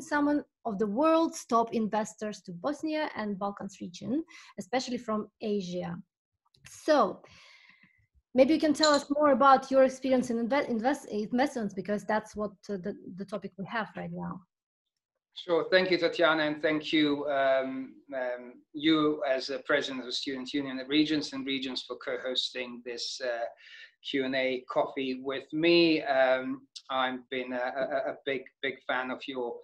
some of the world's top investors to Bosnia and Balkans region, especially from Asia. So maybe you can tell us more about your experience in invest, invest investments because that's what uh, the, the topic we have right now. Sure. Thank you, Tatiana, and thank you, um, um, you as a president of the Student Union of Regions and Regions for co-hosting this uh, Q&A coffee with me. Um, I've been a, a, a, big, big fan of your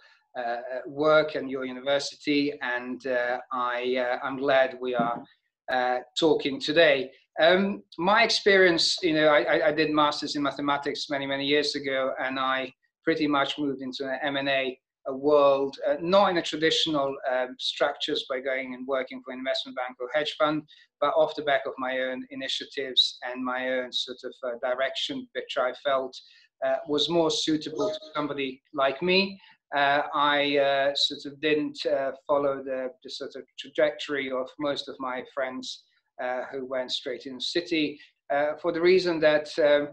work and your university, and uh, I, uh, I'm glad we are uh, talking today. Um, my experience, you know, I, I, did masters in mathematics many, many years ago, and I pretty much moved into an M&A world, uh, not in the traditional um, structures by going and working for an investment bank or hedge fund, but off the back of my own initiatives and my own sort of uh, direction, which I felt uh, was more suitable to somebody like me. Uh, I uh, sort of didn't uh, follow the, the, sort of trajectory of most of my friends who went straight in the city for the reason that um,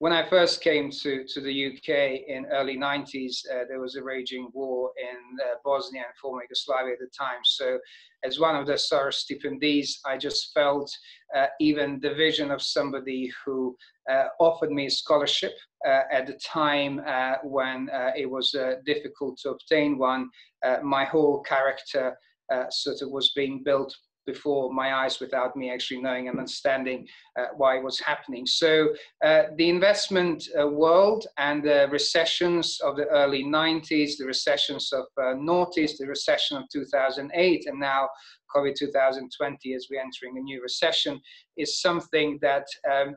when I first came to, to the UK in early 90s, uh, there was a raging war in uh, Bosnia and former Yugoslavia at the time. So as one of the Soros stipendees, I just felt uh, even the vision of somebody who uh, offered me a scholarship uh, at the time uh, when it was difficult to obtain one, my whole character sort of was being built before my eyes without me actually knowing and understanding uh, why it was happening. So uh, the investment uh, world and the recessions of the early 90s, the recessions of uh, noughties, the recession of 2008, and now COVID 2020 as we're entering a new recession is something that um,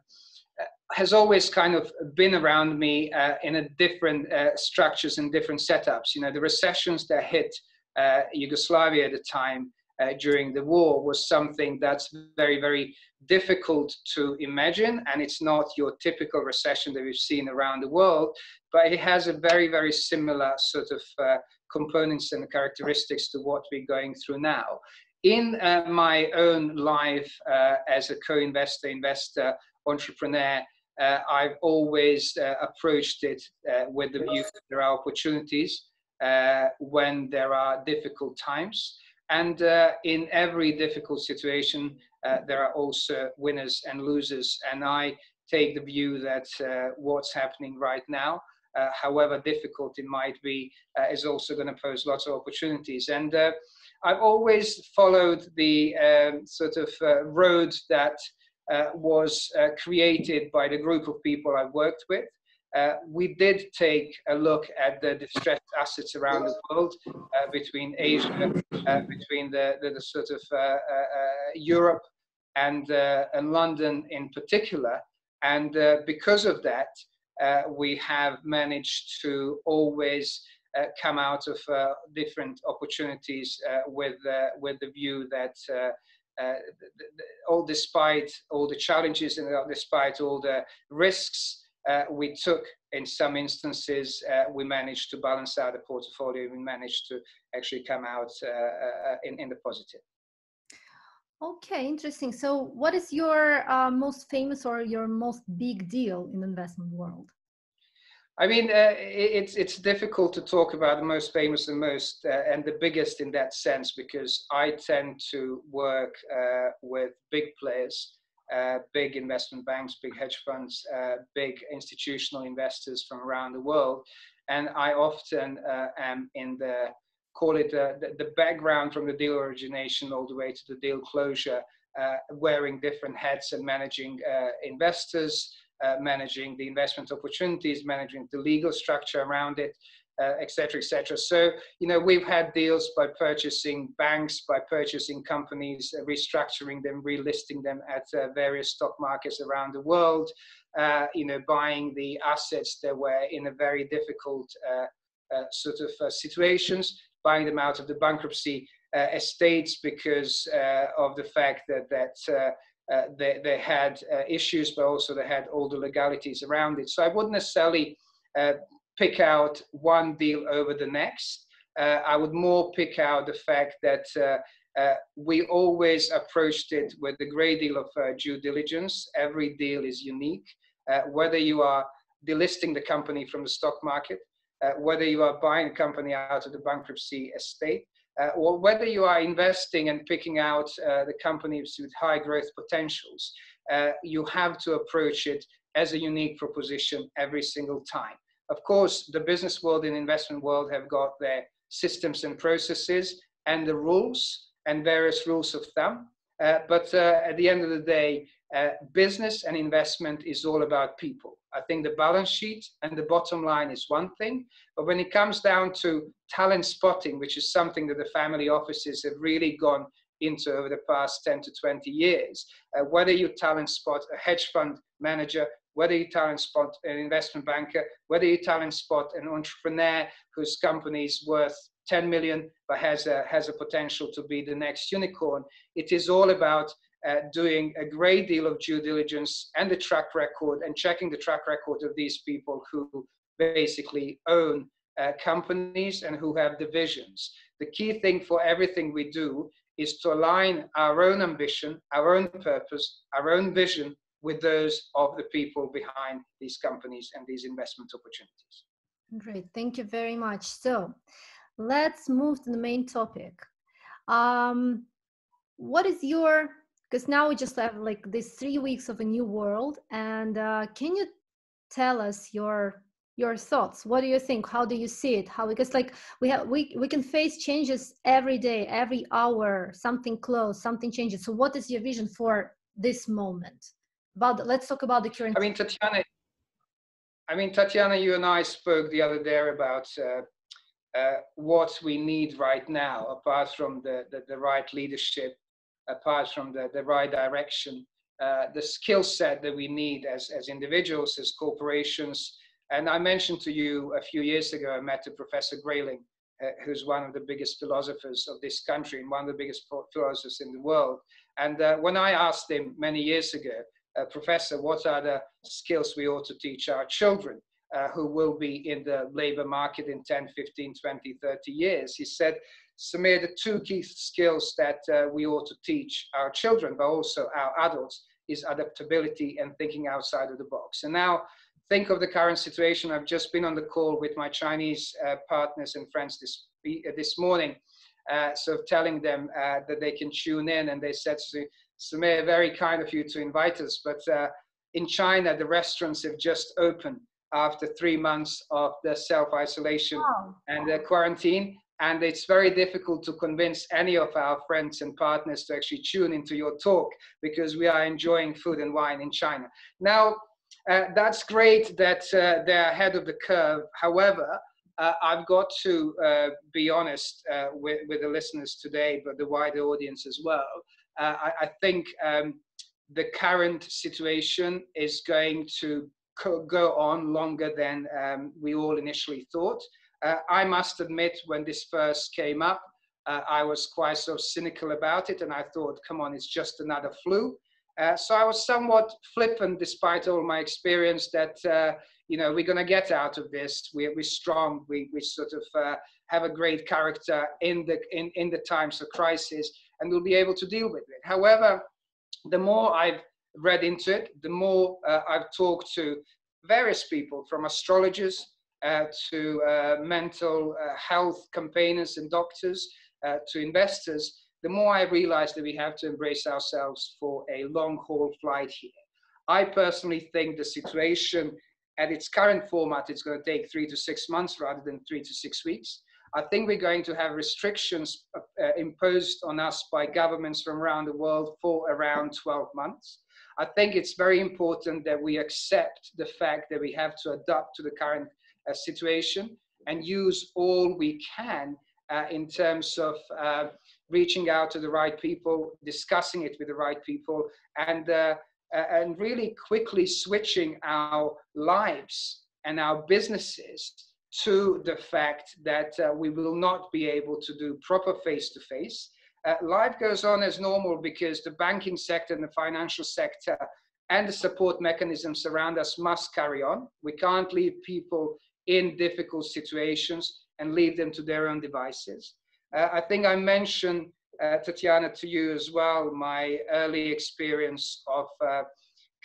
has always kind of been around me uh, in a different uh, structures and different setups. You know, the recessions that hit uh, Yugoslavia at the time uh, during the war was something that's very, very difficult to imagine. And it's not your typical recession that we've seen around the world, but it has a very, very similar sort of uh, components and characteristics to what we're going through now. In uh, my own life uh, as a co-investor, investor, entrepreneur, uh, I've always uh, approached it with the view that there are opportunities when there are difficult times. And uh, in every difficult situation, uh, there are also winners and losers. And I take the view that uh, what's happening right now, uh, however difficult it might be, uh, is also going to pose lots of opportunities. And uh, I've always followed the um, sort of road that was created by the group of people I've worked with. Uh, we did take a look at the distressed assets around the world uh, between Asia, uh, between the, the, the, sort of uh, uh, uh, Europe and, and London in particular. And because of that, we have managed to always come out of different opportunities with, with the view that uh, all despite all the challenges and despite all the risks uh, we took in some instances, uh, we managed to balance out the portfolio. We managed to actually come out uh, uh in, in the positive. Okay, interesting. So, what is your uh, most famous or your most big deal in the investment world? I mean, uh, it's it's difficult to talk about the most famous and most and the biggest in that sense because I tend to work with big players uh, big investment banks, big hedge funds, uh, big institutional investors from around the world. And I often uh, am in the, call it the, the, background from the deal origination all the way to the deal closure, uh, wearing different hats and managing uh, managing the investment opportunities, managing the legal structure around it, uh, etc. Et so, you know, we've had deals by purchasing banks, by purchasing companies, uh, restructuring them, relisting them at uh, various stock markets around the world. Uh, you know, buying the assets that were in a very difficult uh, sort of situations, buying them out of the bankruptcy estates because of the fact that that. They, they had issues, but also they had all the legalities around it. So I wouldn't necessarily pick out one deal over the next. Uh, I would more pick out the fact that uh, uh, we always approached it with a great deal of uh, due diligence. Every deal is unique. Uh, whether you are delisting the company from the stock market, uh, whether you are buying a company out of the bankruptcy estate, uh, or whether you are investing and picking out uh, the companies with high growth potentials, uh, you have to approach it as a unique proposition every single time. Of course, the business world and investment world have got their systems and processes and the rules and various rules of thumb. Uh, but uh, at the end of the day, uh, business and investment is all about people. I think the balance sheet and the bottom line is one thing, but when it comes down to talent spotting, which is something that the family offices have really gone into over the past 10 to 20 years, uh, whether you talent spot a hedge fund manager, whether you talent spot an investment banker, whether you talent spot an entrepreneur whose company is worth 10 million but has a, has a potential to be the next unicorn. It is all about doing a great deal of due diligence and the track record and checking the track record of these people who basically own uh, companies and who have divisions. The key thing for everything we do is to align our own ambition, our own purpose, our own vision with those of the people behind these companies and these investment opportunities. Great, thank you very much. So let's move to the main topic. Um, what is your, because now we just have like these three weeks of a new world and uh, can you tell us your your thoughts? What do you think? How do you see it? How because like we have we we can face changes every day every hour something close something changes. So what is your vision for this moment? About let's talk about the current i mean tatiana i mean tatiana you and i spoke the other day about uh, uh, what we need right now apart from the, the, the right leadership apart from the, the right direction uh, the skill set that we need as, as individuals as corporations and I mentioned to you a few years ago, I met a Professor Grayling, uh, who's one of the biggest philosophers of this country and one of the biggest philosophers in the world. And uh, when I asked him many years ago, uh, Professor, what are the skills we ought to teach our children uh, who will be in the labor market in 10, 15, 20, 30 years? He said, Samir, the two key skills that uh, we ought to teach our children, but also our adults, is adaptability and thinking outside of the box. And now think of the current situation. I've just been on the call with my Chinese uh, partners and friends this, uh, this morning, uh, so telling them uh, that they can tune in. And they said, Samir, very kind of you to invite us. But uh, in China, the restaurants have just opened after three months of the self-isolation wow. and the quarantine. And it's very difficult to convince any of our friends and partners to actually tune into your talk because we are enjoying food and wine in China. Now, uh, that's great that uh, they're ahead of the curve. However, uh, I've got to uh, be honest uh, with, with the listeners today, but the wider audience as well. Uh, I, I, think um, the current situation is going to go on longer than um, we all initially thought. I must admit, when this first came up, I was quite so cynical about it, and I thought, come on, it's just another flu. Uh, so I was somewhat flippant despite all my experience that, uh, you know, we're going to get out of this. We're, we're strong. We, we sort of uh, have a great character in the, in, in the times of crisis and we'll be able to deal with it. However, the more I've read into it, the more uh, I've talked to various people from astrologers uh, to uh, mental health campaigners and doctors to investors, the more I realize that we have to embrace ourselves for a long haul flight here. I personally think the situation at its current format is going to take three to six months rather than three to six weeks. I think we're going to have restrictions uh, uh imposed on us by governments from around the world for around 12 months. I think it's very important that we accept the fact that we have to adapt to the current uh, situation and use all we can uh, in terms of uh, reaching out to the right people, discussing it with the right people, and uh, and really quickly switching our lives and our businesses to the fact that uh, we will not be able to do proper face-to-face. Uh, life goes on as normal because the banking sector and the financial sector and the support mechanisms around us must carry on. We can't leave people in difficult situations and leave them to their own devices. Uh, I think I mentioned, uh, Tatiana, to you as well, my early experience of uh,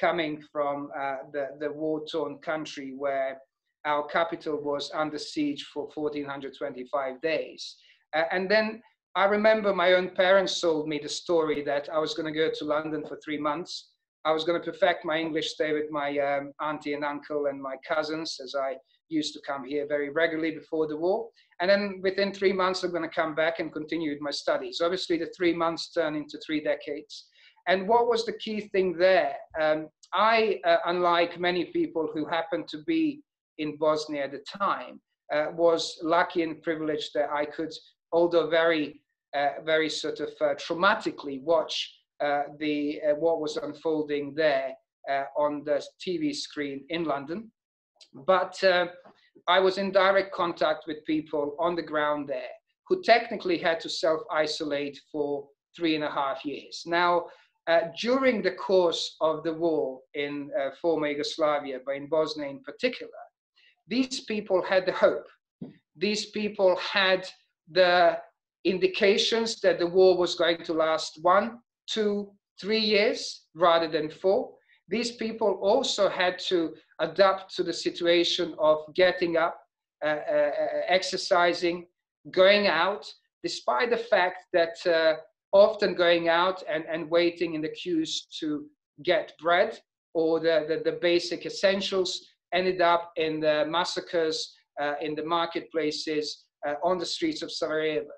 coming from uh, the, the war torn country where our capital was under siege for 1425 days. Uh, and then I remember my own parents told me the story that I was going to go to London for three months. I was going to perfect my English, stay with my um, auntie and uncle and my cousins, as I used to come here very regularly before the war. And then within three months, I'm going to come back and continue with my studies. Obviously, the three months turned into three decades. And what was the key thing there? Um, I, uh, unlike many people who happened to be in Bosnia at the time, uh, was lucky and privileged that I could, although very, uh, very sort of uh, traumatically, watch uh, the uh, what was unfolding there on the TV screen in London. But I was in direct contact with people on the ground there who technically had to self isolate for three and a half years. Now, uh, during the course of the war in uh, former Yugoslavia, but in Bosnia in particular, these people had the hope. These people had the indications that the war was going to last one, two, three years rather than four. These people also had to adapt to the situation of getting up, uh, uh, uh exercising, going out, despite the fact that uh, often going out and, and waiting in the queues to get bread or the, the, the basic essentials ended up in the massacres uh, in the marketplaces uh, on the streets of Sarajevo.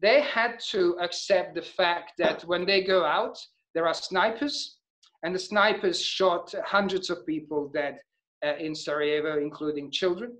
They had to accept the fact that when they go out, there are snipers, and the snipers shot hundreds of people dead uh, in Sarajevo, including children.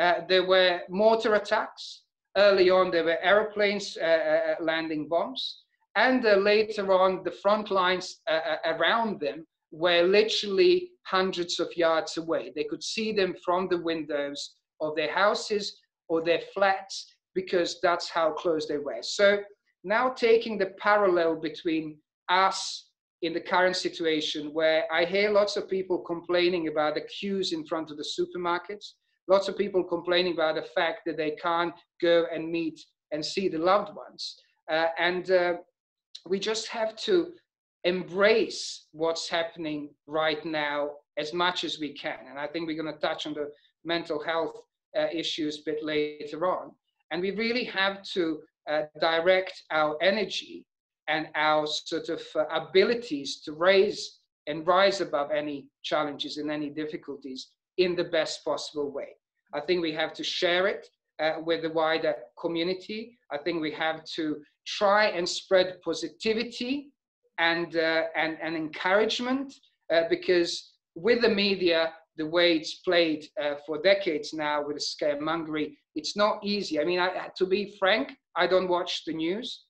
Uh, there were mortar attacks. Early on, there were aeroplanes uh, uh, landing bombs. And later on, the front lines around them were literally hundreds of yards away. They could see them from the windows of their houses or their flats because that's how close they were. So now taking the parallel between us in the current situation where I hear lots of people complaining about the queues in front of the supermarkets, lots of people complaining about the fact that they can't go and meet and see the loved ones. Uh, and uh, we just have to embrace what's happening right now as much as we can. And I think we're going to touch on the mental health issues a bit later on. And we really have to uh, direct our energy and our sort of uh, abilities to raise and rise above any challenges and any difficulties in the best possible way. I think we have to share it uh, with the wider community. I think we have to try and spread positivity and, uh, and, and encouragement uh, because with the media, the way it's played uh, for decades now with the scaremongery, it's not easy. I mean, I, to be frank, I don't watch the news.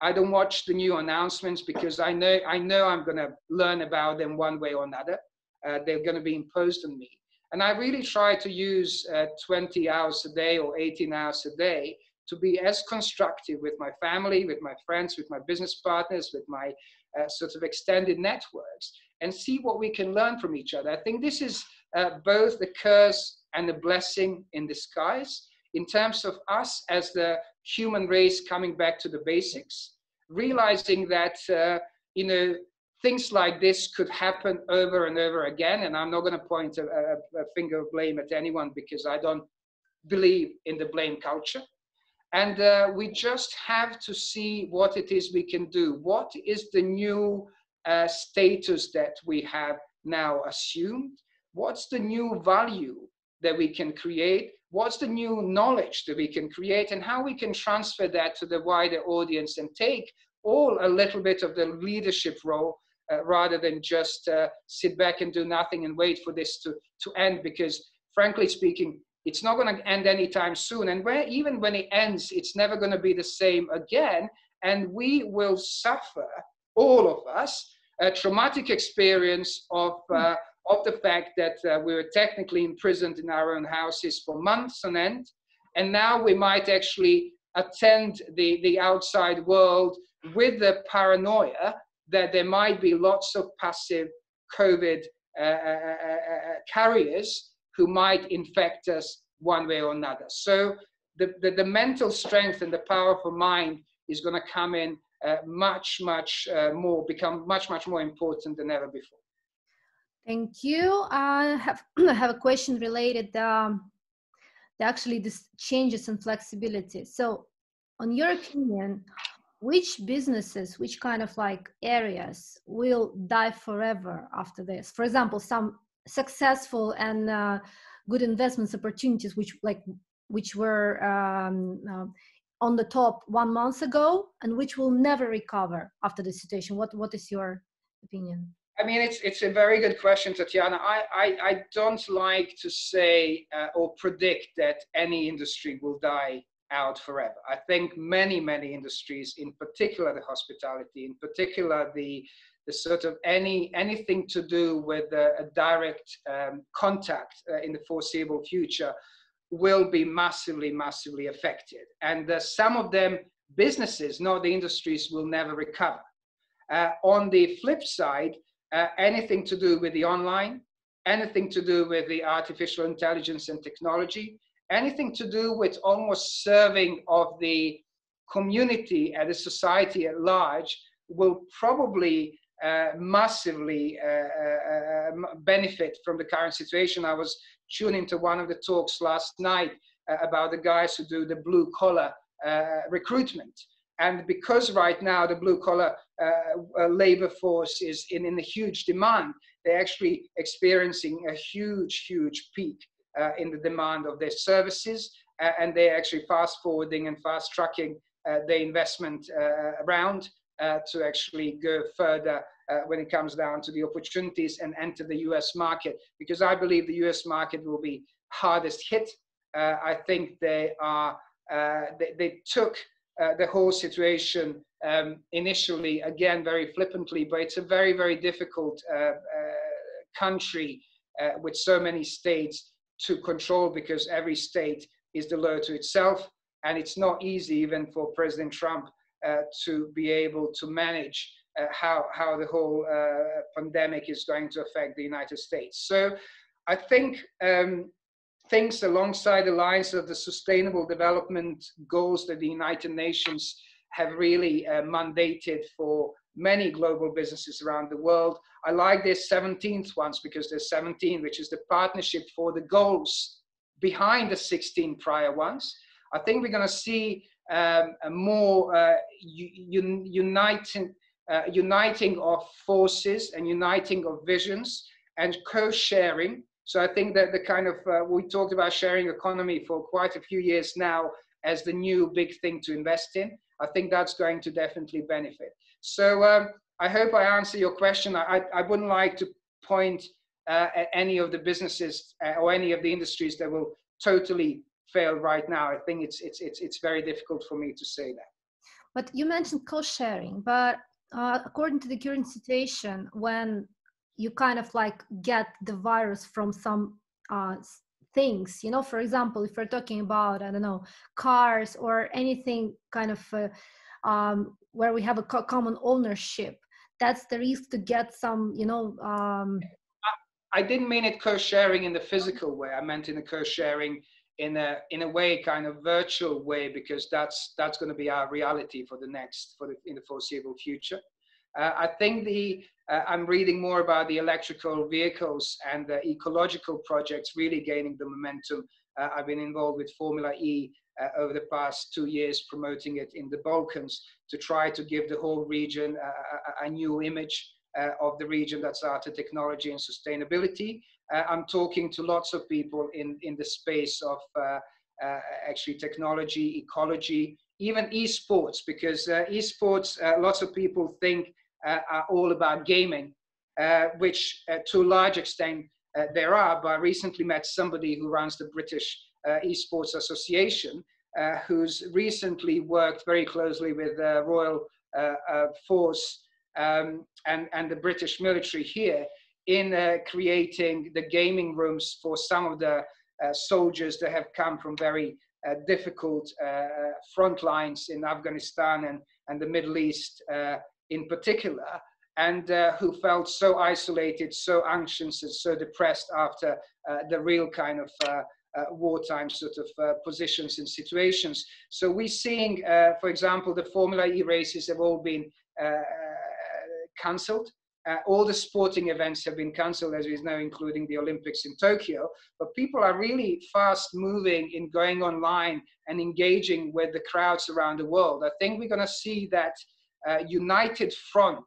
I don't watch the new announcements because I know I know I'm going to learn about them one way or another. Uh, they're going to be imposed on me, and I really try to use uh, 20 hours a day or 18 hours a day to be as constructive with my family, with my friends, with my business partners, with my uh, sort of extended networks, and see what we can learn from each other. I think this is uh, both the curse and the blessing in disguise in terms of us as the human race coming back to the basics, realizing that, uh, you know, things like this could happen over and over again. And I'm not going to point a, a, a, finger of blame at anyone because I don't believe in the blame culture. And uh, we just have to see what it is we can do. What is the new uh, status that we have now assumed? What's the new value that we can create? what's the new knowledge that we can create? And how we can transfer that to the wider audience and take all a little bit of the leadership role uh, rather than just uh, sit back and do nothing and wait for this to, to end? Because frankly speaking it's not going to end anytime soon. And where, even when it ends it's never going to be the same again. And we will suffer all of us a traumatic experience of uh, of the fact that uh, we were technically imprisoned in our own houses for months on end. And now we might actually attend the, the outside world with the paranoia that there might be lots of passive COVID uh, uh, uh, uh carriers who might infect us one way or another. So the, the, the mental strength and the power of mind is going to come in uh, much, much more, become much, much more important than ever before. Thank you. I have, I have a question related um, actually this changes and flexibility. So, on your opinion, which businesses, which kind of like areas will die forever after this? For example, some successful and uh, good investments opportunities, which like which were um, uh, on the top one month ago, and which will never recover after the situation. What what is your opinion? I mean, it's it's a very good question, Tatiana. I I, I don't like to say uh, or predict that any industry will die out forever. I think many many industries, in particular the hospitality, in particular the the sort of any anything to do with a, a direct um, contact uh, in the foreseeable future will be massively massively affected and uh, some of them businesses not the industries will never recover uh, on the flip side uh, anything to do with the online, anything to do with the artificial intelligence and technology, anything to do with almost serving of the community and the society at large will probably uh, massively uh, uh, uh benefit from the current situation. I was tuning to one of the talks last night uh, about the guys who do the blue collar recruitment. And because right now the blue collar uh, uh, labor force is in, in a huge demand, they're actually experiencing a huge, huge peak uh, in the demand of their services. Uh, and they're actually fast forwarding and fast tracking uh, the investment uh, around to actually go further when it comes down to the opportunities and enter the US market. Because I believe the US market will be hardest hit. I think they are, they, they took uh, the whole situation um, initially, again, very flippantly, but it's a very, very difficult uh, uh, country uh, with so many states to control because every state is the law to itself. And it's not easy even for President Trump to be able to manage how, how the whole pandemic is going to affect the United States. So I think um, things alongside the lines of the sustainable development goals that the United Nations have really uh, mandated for many global businesses around the world. I like this 17th ones because there's 17, which is the partnership for the goals behind the 16 prior ones. I think we're going to see um, a more uh, un- uniting, uh, uniting of forces and uniting of visions and co-sharing so I think that the kind of, uh, we talked about sharing economy for quite a few years now as the new big thing to invest in. I think that's going to definitely benefit. So um, I hope I answer your question. I, I wouldn't like to point uh, at any of the businesses uh, or any of the industries that will totally fail right now. I think it's, it's, it's, it's very difficult for me to say that. But you mentioned cost sharing, but uh, according to the current situation, when you kind of like get the virus from some uh, things you know? For example if we're talking about i don't know cars or anything kind of uh, um, where we have a co- common ownership that's the risk to get some you know um, I, I didn't mean it co-sharing in the physical way. I meant in a co-sharing in a in a way kind of virtual way because that's that's going to be our reality for the next for the in the foreseeable future uh, I think the uh, I'm reading more about the electrical vehicles and the ecological projects really gaining the momentum. Uh, I've been involved with Formula E uh, over the past two years, promoting it in the Balkans to try to give the whole region a, a new image uh, of the region that's and technology and sustainability. Uh, I'm talking to lots of people in, in the space of actually technology, ecology, even esports, because esports, lots of people think uh, are all about gaming, uh, which uh, to a large extent there are. But I recently met somebody who runs the British Esports Association, who's recently worked very closely with the Royal Force um, and, and the British military here in uh, creating the gaming rooms for some of the uh, soldiers that have come from very uh, difficult front lines in Afghanistan and, and the Middle East in particular, and uh, who felt so isolated, so anxious, and so depressed after uh, the real kind of uh, uh wartime sort of uh, positions and situations. So we're seeing, uh, for example, the Formula E races have all been cancelled. All the sporting events have been cancelled, as we know, including the Olympics in Tokyo. But people are really fast moving in going online and engaging with the crowds around the world. I think we're going to see that united front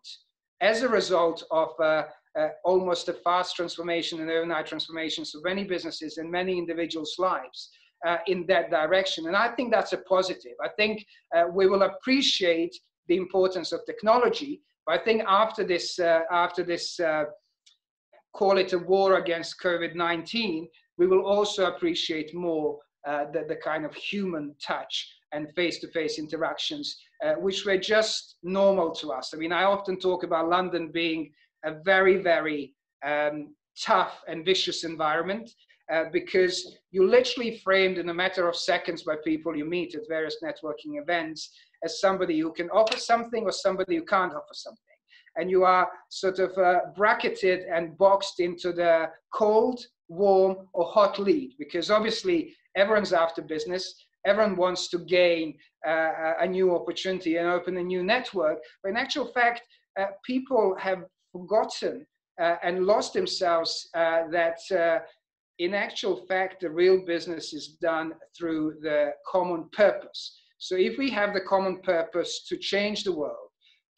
as a result of uh, uh, almost a fast transformation and overnight transformations of many businesses and many individuals' lives. Uh, in that direction. And I think that's a positive. I think uh, we will appreciate the importance of technology, but I think after this, uh, after this, uh, call it a war against COVID-19, we will also appreciate more the, the kind of human touch and face-to-face interactions, uh, which were just normal to us. I mean, I often talk about London being a very, very um, tough and vicious environment uh, because you're literally framed in a matter of seconds by people you meet at various networking events as somebody who can offer something or somebody who can't offer something. And you are sort of uh, bracketed and boxed into the cold, warm, or hot lead because obviously everyone's after business. Everyone wants to gain uh, a new opportunity and open a new network. But in actual fact, uh, people have forgotten uh, and lost themselves uh, that in actual fact, the real business is done through the common purpose. So if we have the common purpose to change the world,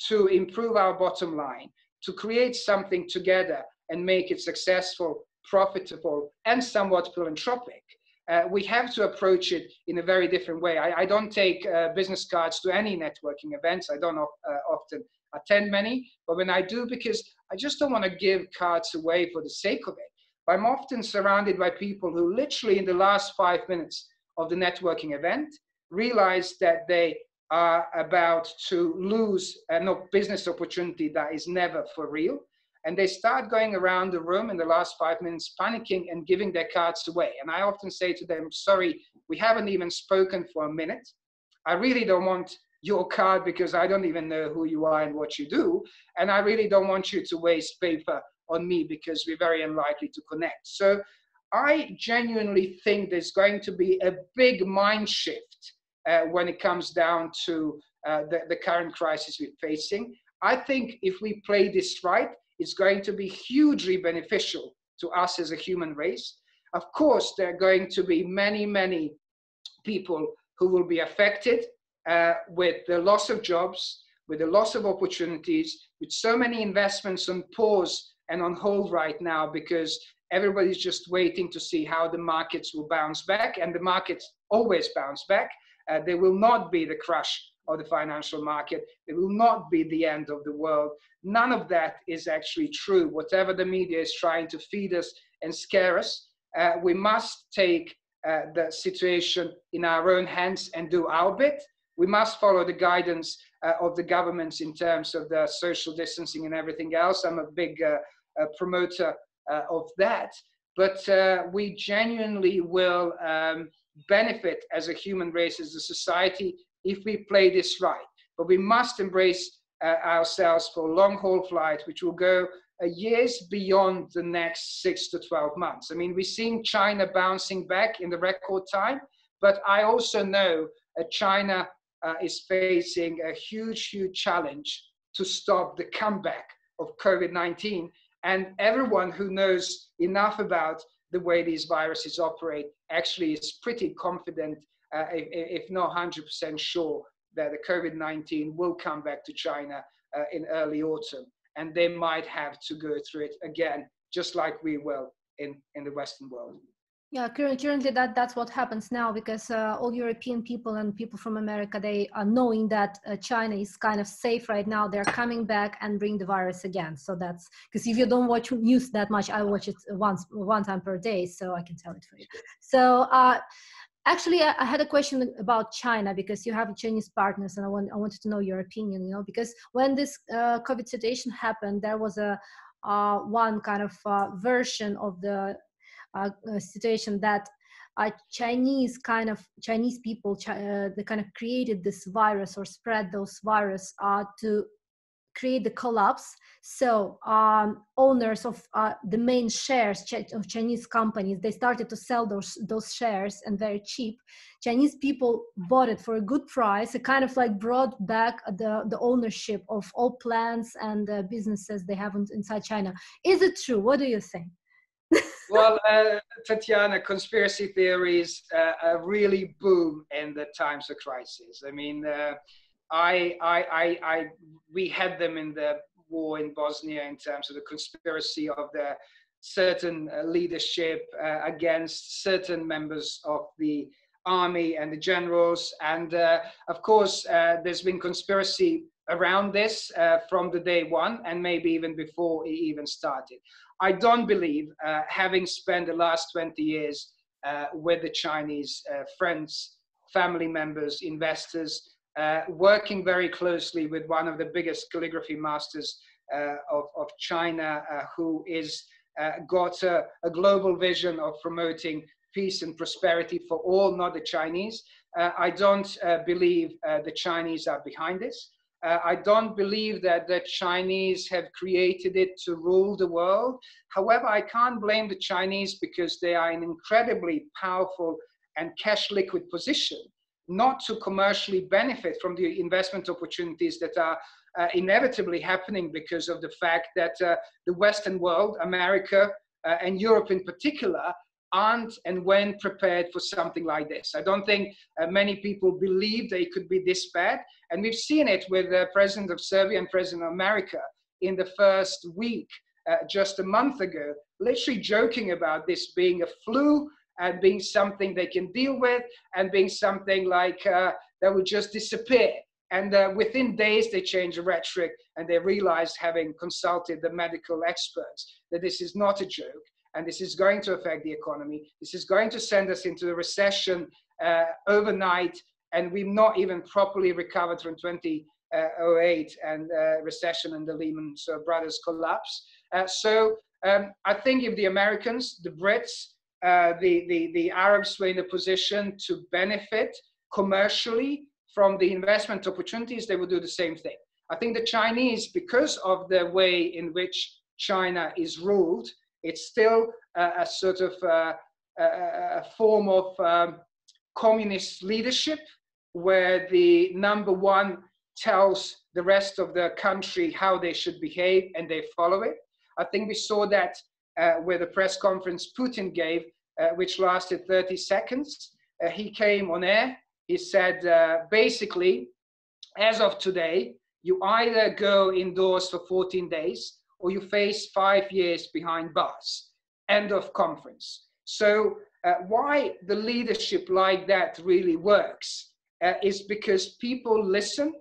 to improve our bottom line, to create something together and make it successful, profitable, and somewhat philanthropic, uh, we have to approach it in a very different way. I, I don't take uh, business cards to any networking events. I don't uh, often attend many, but when I do, because I just don't want to give cards away for the sake of it. I'm often surrounded by people who literally in the last five minutes of the networking event realize that they are about to lose a business opportunity that is never for real. And they start going around the room in the last five minutes, panicking and giving their cards away. And I often say to them, sorry, we haven't even spoken for a minute. I really don't want your card because I don't even know who you are and what you do. And I really don't want you to waste paper on me because we're very unlikely to connect. So I genuinely think there's going to be a big mind shift uh, when it comes down to uh, the, the current crisis we're facing. I think if we play this right, it's going to be hugely beneficial to us as a human race. Of course, there are going to be many, many people who will be affected uh, with the loss of jobs, with the loss of opportunities, with so many investments on pause and on hold right now because everybody's just waiting to see how the markets will bounce back. And the markets always bounce back. Uh, there will not be the crash of the financial market. It will not be the end of the world. None of that is actually true. Whatever the media is trying to feed us and scare us, uh, we must take uh, the situation in our own hands and do our bit. We must follow the guidance uh, of the governments in terms of the social distancing and everything else. I'm a big uh, promoter uh, of that. But uh, we genuinely will um, benefit as a human race, as a society, if we play this right. But we must embrace uh, ourselves for long haul flight, which will go uh, years beyond the next six to 12 months. I mean, we've seen China bouncing back in the record time, but I also know uh, China uh, is facing a huge, huge challenge to stop the comeback of COVID 19. And everyone who knows enough about the way these viruses operate actually is pretty confident, uh, if, if, not 100% sure, that the COVID 19 will come back to China uh, in early autumn. And they might have to go through it again, just like we will in, in the Western world. Yeah, currently that that's what happens now because uh, all European people and people from America they are knowing that uh, China is kind of safe right now. They're coming back and bring the virus again. So that's because if you don't watch news that much, I watch it once one time per day, so I can tell it for you. So. Uh, actually, I, I had a question about China because you have Chinese partners, and I, want, I wanted to know your opinion. You know, because when this uh, COVID situation happened, there was a uh, one kind of uh, version of the uh, uh, situation that Chinese kind of Chinese people, uh, they kind of created this virus or spread those virus to create the collapse. So um, owners of uh, the main shares of Chinese companies, they started to sell those those shares and very cheap. Chinese people bought it for a good price. It kind of like brought back the, the ownership of all plants and the businesses they have inside China. Is it true? What do you think? well, uh, Tatiana, conspiracy theories uh, really boom in the times of crisis. I mean, uh, I, I, I, I, we had them in the war in Bosnia in terms of the conspiracy of the certain uh, leadership uh, against certain members of the army and the generals. And uh, of course, uh, there's been conspiracy around this uh, from the day one and maybe even before it even started. I don't believe, having spent the last 20 years with the Chinese friends, family members, investors, uh, working very closely with one of the biggest calligraphy masters uh, of, of China, uh, who is uh, got a, a, global vision of promoting peace and prosperity for all, not the Chinese. Uh, I don't believe the Chinese are behind this. I don't believe that the Chinese have created it to rule the world. However, I can't blame the Chinese because they are in an incredibly powerful and cash liquid position not to commercially benefit from the investment opportunities that are uh, inevitably happening because of the fact that uh, the Western world, America, uh, and Europe in particular, aren't and when prepared for something like this. I don't think uh, many people believe they could be this bad. And we've seen it with the President of Serbia and President of America in the first week, uh, just a month ago, literally joking about this being a flu and being something they can deal with and being something like uh, that would just disappear. And uh, within days, they change the rhetoric and they realize, having consulted the medical experts, that this is not a joke and this is going to affect the economy. This is going to send us into a recession uh, overnight, and we've not even properly recovered from 2008 and uh, recession and the Lehman Brothers collapse. Uh, so um, I think if the Americans, the Brits, uh, the, the, the Arabs were in a position to benefit commercially from the investment opportunities, they would do the same thing. I think the Chinese, because of the way in which China is ruled, it's still a, a sort of uh, a, a, form of um, communist leadership where the number one tells the rest of the country how they should behave and they follow it. I think we saw that uh, where the press conference Putin gave, uh, which lasted 30 seconds. Uh, he came on air. He said, basically, as of today, you either go indoors for 14 days or you face five years behind bars. End of conference. So, uh, why the leadership like that really works uh, is because people listen,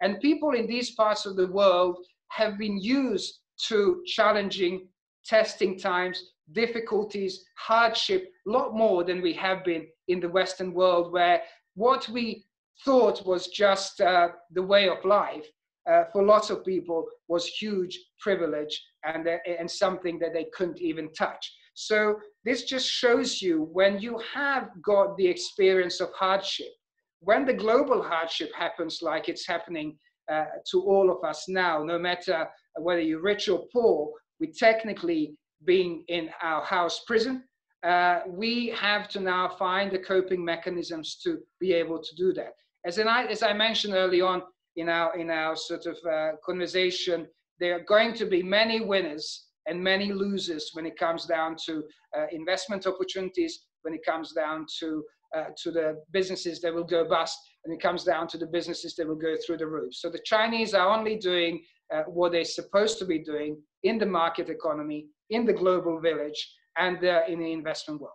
and people in these parts of the world have been used to challenging testing times, difficulties, hardship, a lot more than we have been in the Western world, where what we thought was just uh, the way of life uh, for lots of people was huge privilege and, uh, and something that they couldn't even touch. So this just shows you when you have got the experience of hardship, when the global hardship happens like it's happening uh, to all of us now, no matter whether you're rich or poor, we technically being in our house prison, uh, we have to now find the coping mechanisms to be able to do that. As, I, as I mentioned early on in our, in our sort of uh, conversation, there are going to be many winners and many losers when it comes down to uh, investment opportunities, when it comes down to, uh, to the businesses that will go bust, and it comes down to the businesses that will go through the roof. So the Chinese are only doing uh, what they're supposed to be doing in the market economy, in the global village, and uh, in the investment world.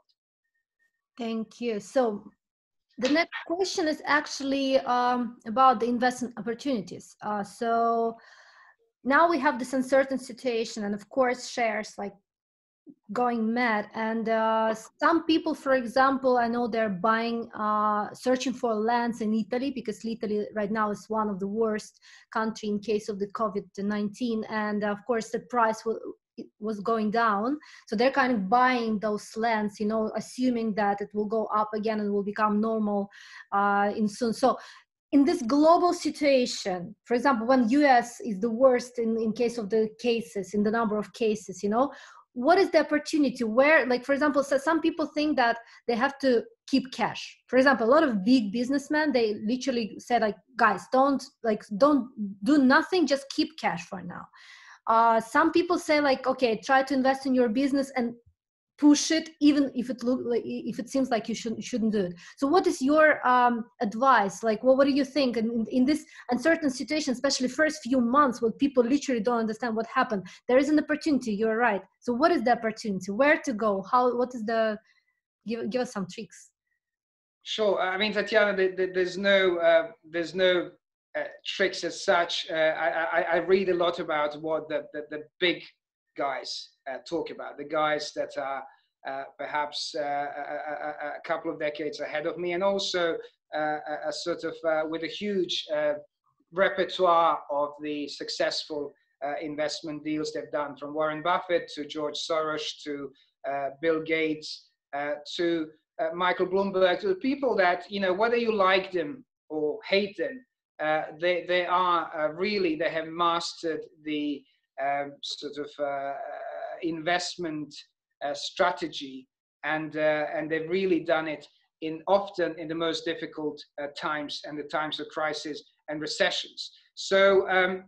Thank you. So the next question is actually um, about the investment opportunities. Uh, so now we have this uncertain situation, and of course, shares like going mad. And uh, some people for example i know they're buying uh, searching for lands in italy because italy right now is one of the worst country in case of the covid-19 and of course the price will, was going down. So they're kind of buying those lands you know assuming that it will go up again and will become normal uh, in soon. So in this global situation for example when us is the worst in, in case of the cases in the number of cases you know what is the opportunity? Where like for example so some people think that they have to keep cash. For example a lot of big businessmen they literally said like guys don't like don't do nothing just keep cash for now. Uh, some people say like okay try to invest in your business and push it even if it look like if it seems like you shouldn't shouldn't do it. So what is your um, advice? Like well, what do you think in, in this uncertain situation especially first few months when people literally don't understand what happened? There is an opportunity you're right. So what is the opportunity? Where to go? How what is the give, give us some tricks. Sure. I mean tatiana there's no uh, there's no uh, tricks as such. Uh, I, I, I read a lot about what the, the, the big guys uh, talk about, the guys that are uh, perhaps uh, a, a, couple of decades ahead of me, and also a, a, sort of with a huge repertoire of the successful investment deals they've done, from Warren Buffett to George Soros to Bill Gates to Michael Bloomberg, to the people that you know whether you like them or hate them, uh, they, they are uh, really, they have mastered the um, sort of uh, investment uh, strategy, and uh, and they've really done it in often in the most difficult uh, times and the times of crisis and recessions. So. Um,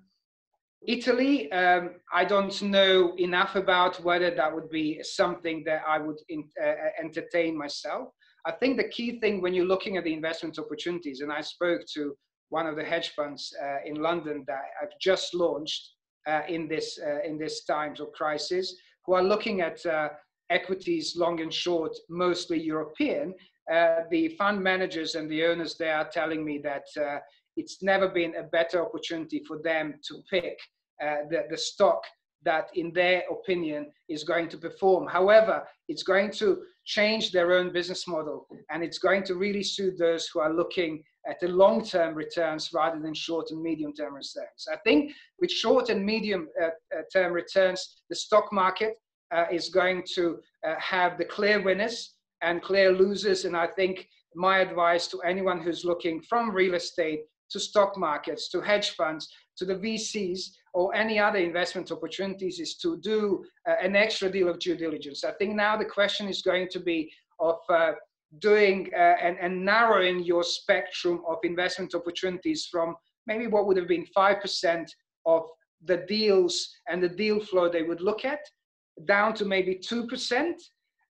Italy, um, I don't know enough about whether that would be something that I would in, uh, entertain myself. I think the key thing when you're looking at the investment opportunities, and I spoke to one of the hedge funds uh, in London that I've just launched, uh, in this uh, in this times of crisis, who are looking at uh, equities long and short, mostly European. the fund managers and the owners they are telling me that it's never been a better opportunity for them to pick the, the stock that in their opinion is going to perform. However, it's going to change their own business model and it's going to really suit those who are looking at the long-term returns rather than short and medium-term returns. I think with short and medium-term uh, uh, returns, the stock market uh, is going to uh, have the clear winners and clear losers. And I think my advice to anyone who's looking from real estate to stock markets to hedge funds to the VCs or any other investment opportunities is to do uh, an extra deal of due diligence. I think now the question is going to be of uh, doing uh, and, and narrowing your spectrum of investment opportunities from maybe what would have been 5% of the deals and the deal flow they would look at down to maybe 2%.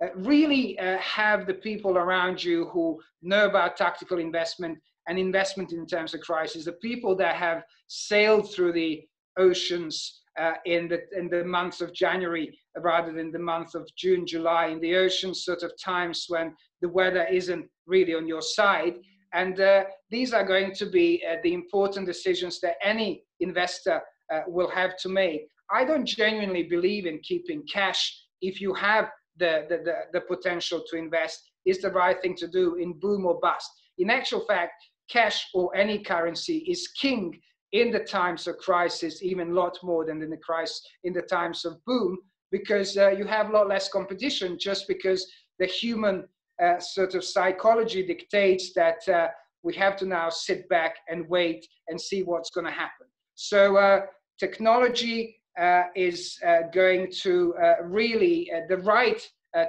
Uh, really uh, have the people around you who know about tactical investment and investment in terms of crisis, the people that have sailed through the oceans uh, in the in the months of January rather than the month of June, July, in the ocean sort of times when the weather isn't really on your side. And uh, these are going to be uh, the important decisions that any investor uh, will have to make. I don't genuinely believe in keeping cash if you have the, the, the, the potential to invest is the right thing to do in boom or bust. In actual fact, cash or any currency is king in the times of crisis, even a lot more than in the crisis in the times of boom, because uh, you have a lot less competition just because the human uh, sort of psychology dictates that uh, we have to now sit back and wait and see what's going to happen. So uh, technology uh, is uh, going to really, the right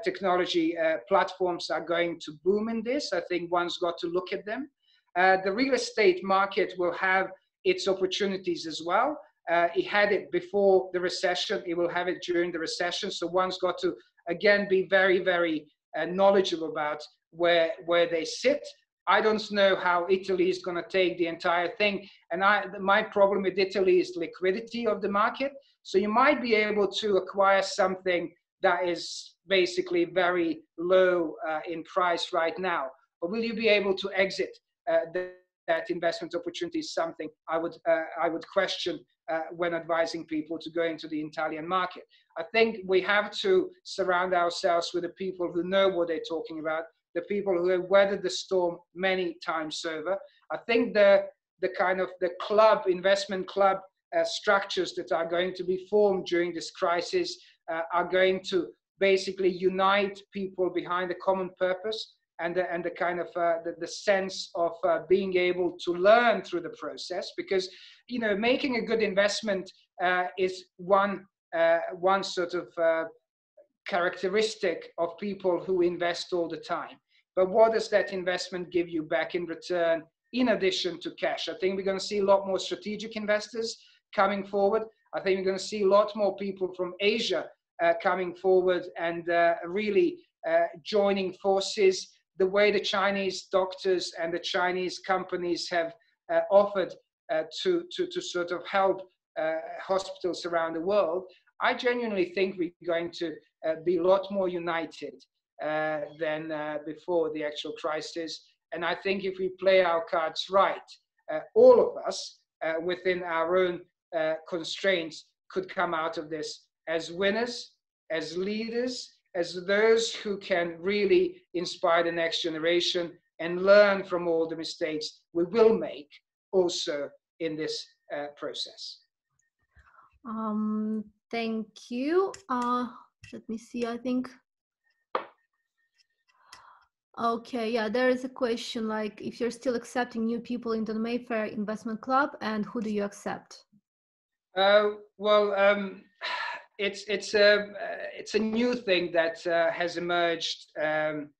technology platforms are going to boom in this. I think one's got to look at them. the real estate market will have its opportunities as well. Uh, it had it before the recession. It will have it during the recession. So one's got to again be very, very uh, knowledgeable about where where they sit. I don't know how Italy is going to take the entire thing. And I, my problem with Italy is liquidity of the market. So you might be able to acquire something that is basically very low uh, in price right now. But will you be able to exit uh, the, that investment opportunity is something I would, uh, I would question uh, when advising people to go into the Italian market. I think we have to surround ourselves with the people who know what they're talking about, the people who have weathered the storm many times over. I think the, the kind of the club, investment club uh, structures that are going to be formed during this crisis uh, are going to basically unite people behind a common purpose and the, and the kind of uh, the, the sense of uh, being able to learn through the process because you know making a good investment uh, is one uh, one sort of uh, characteristic of people who invest all the time. But what does that investment give you back in return in addition to cash? I think we're going to see a lot more strategic investors coming forward. I think we're going to see a lot more people from asia uh, coming forward and really joining forces the way the Chinese doctors and the Chinese companies have uh, offered uh, to, to, to sort of help uh, hospitals around the world, I genuinely think we're going to uh, be a lot more united uh, than uh, before the actual crisis. And I think if we play our cards right, all of us within our own constraints could come out of this as winners, as leaders, as those who can really inspire the next generation and learn from all the mistakes we will make also in this uh, process. Um, thank you. Uh, let me see, I think. Okay, yeah, there is a question like if you're still accepting new people into the Mayfair Investment Club and who do you accept? Uh, well, um, it's it's a uh, it's a new thing that uh, has emerged um,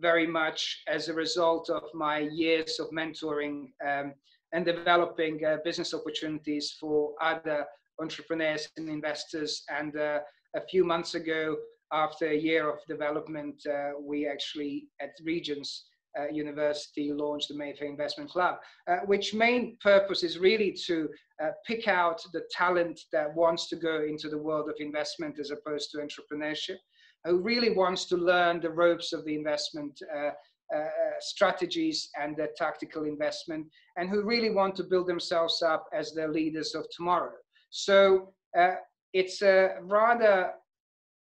very much as a result of my years of mentoring um, and developing uh, business opportunities for other entrepreneurs and investors. And uh, a few months ago, after a year of development, uh, we actually at Regents uh, University launched the Mayfair Investment Club, uh, which main purpose is really to uh, pick out the talent that wants to go into the world of investment as opposed to entrepreneurship, who really wants to learn the ropes of the investment uh, uh, strategies and the tactical investment, and who really want to build themselves up as the leaders of tomorrow. So uh, it's a rather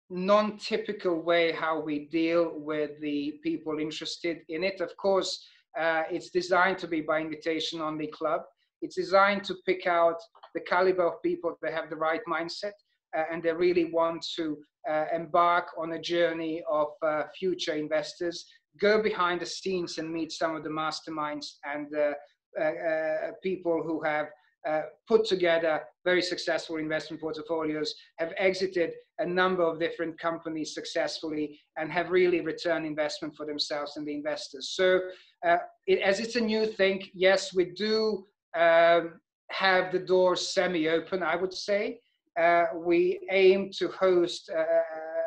non-typical way how we deal with the people interested in it. Of course, uh, it's designed to be by invitation only club. It's designed to pick out the caliber of people that have the right mindset uh, and they really want to uh, embark on a journey of uh, future investors, go behind the scenes and meet some of the masterminds and uh, uh, people who have uh, put together very successful investment portfolios, have exited a number of different companies successfully, and have really returned investment for themselves and the investors. So, uh, it, as it's a new thing, yes, we do um, have the doors semi-open. I would say uh, we aim to host a,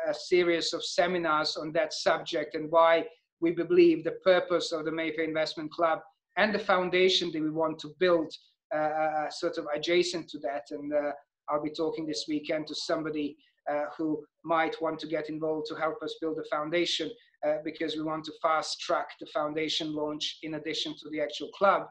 a series of seminars on that subject and why we believe the purpose of the Mayfair Investment Club and the foundation that we want to build uh, uh, sort of adjacent to that. And uh, I'll be talking this weekend to somebody who might want to get involved to help us build a foundation because we want to fast track the foundation launch in addition to the actual club.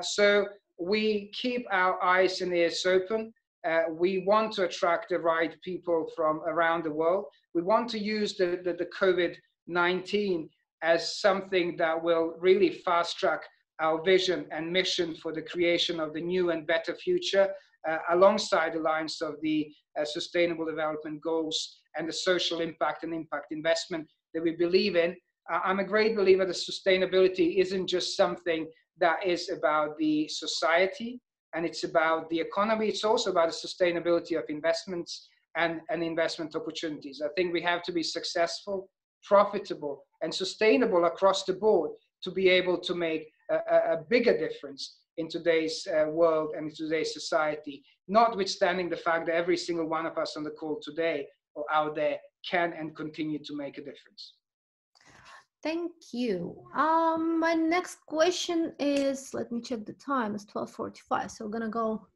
so we keep our eyes and ears open. Uh, we want to attract the right people from around the world. We want to use the, the, the COVID 19 as something that will really fast track our vision and mission for the creation of the new and better future uh, alongside the lines of the uh, sustainable development goals and the social impact and impact investment that we believe in. Uh, I'm a great believer that sustainability isn't just something that is about the society and it's about the economy. It's also about the sustainability of investments and, and investment opportunities. I think we have to be successful, profitable, and sustainable across the board to be able to make a, a bigger difference in today's uh, world and in today's society, notwithstanding the fact that every single one of us on the call today or out there can and continue to make a difference. Thank you. Um, my next question is, let me check the time, it's 12.45, so we're gonna go